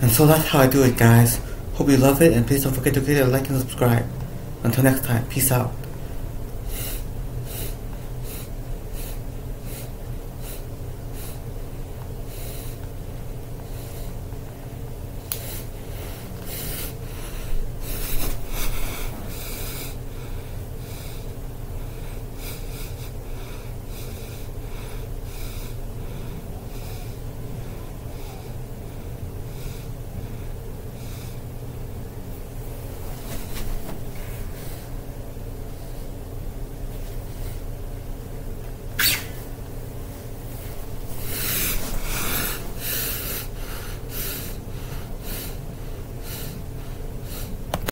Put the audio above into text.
And so that's how I do it, guys. Hope you love it, and please don't forget to give it a like and subscribe. Until next time, peace out.